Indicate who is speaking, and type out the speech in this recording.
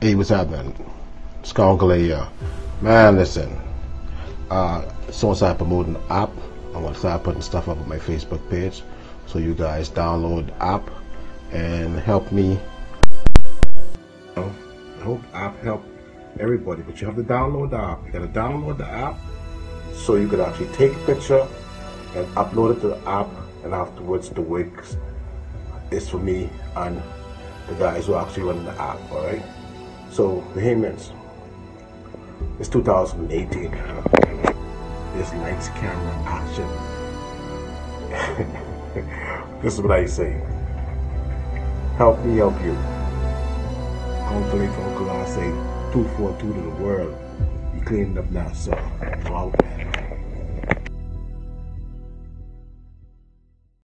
Speaker 1: Hey, what's happening? Skunkle here. Man, listen. Uh, as I promoting the app, I'm gonna start putting stuff up on my Facebook page. So you guys download the app and help me. I hope the app help everybody, but you have to download the app. You gotta download the app so you can actually take a picture and upload it to the app, and afterwards the work is for me and the guys who actually run the app. All right. So the Heyman's. It's 2018. This lights, camera, action. this is what I say. Help me help you. Uncle Uncle I say 242 to the world. You cleaned up now, out, man.